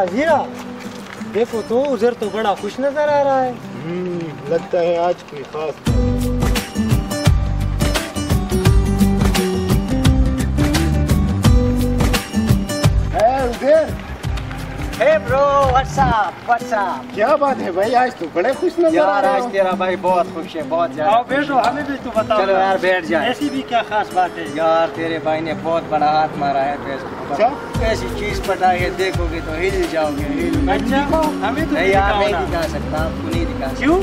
حاضرہ دیکھو تو ادھر تو بڑا خوش نظر آ رہا ہے۔ لگتا ہے آج کوئی خاص کیا بات ہے بھائی؟ آج تو بڑے خوش نظر آ رہا ہے آج تیرا بھائی بہت خوش ہے بہت زیادہ آؤ بیٹھو ہمیں بھی تو بتاؤ چلو یار بیٹھ جائیں ایسی بھی کیا خاص بات ہے؟ یار تیرے بھائی نے بہت بڑا ہاتھ مارا ہے فیس بک پر ایسی چیز پٹا ہے دیکھو گے تو ہل جاؤ گے اچھا ہمیں تو یار نہیں دکھا سکتا آپ کو نہیں دکھا سکتا۔ کیوں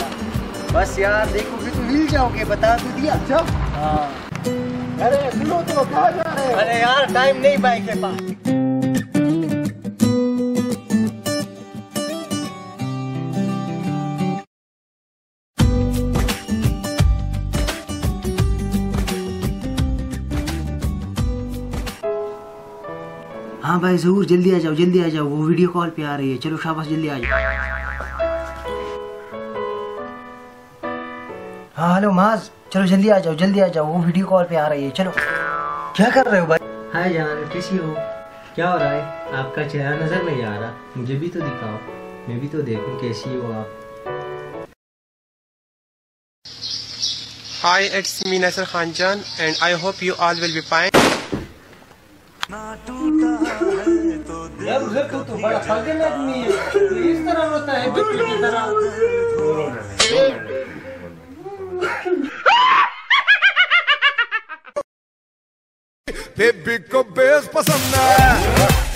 بس یار دیکھو گے تو ہل جاؤ گے بتا تو دیا۔ اچھا۔ ہاں۔ ارے سنو تو کہاں جا رہے ہیں ارے یار ٹائم نہیں بھائی کے پاس۔ ہاں بھائی ضرور جلدی آ جاؤ جلدی آ جاؤ وہ ویڈیو کال پہ آ رہی ہے۔ چلو شاباش جلدی آ جاؤ۔ ہاں ہلو ماز چلو جلدی آ جاؤ جلدی آ جاؤ وہ ویڈیو کال پہ آ رہی ہے۔ چلو۔ کیا کر رہے ہو بھائی؟ ہائے جان کیسی ہو؟ کیا ہو رہا ہے؟ آپ کا چہرہ نظر نہیں آ رہا۔ مجھے بھی تو دکھاؤ میں بھی تو دیکھوں کیسی ہو آپ۔ Hi, it's me Nasser Khan Jan and I hope you all will be fine جب جب تو تو بڑا پاگل آدمی ہے اس طرح ہوتا ہے بچے کی طرح بیبی کو بیس پسند ہے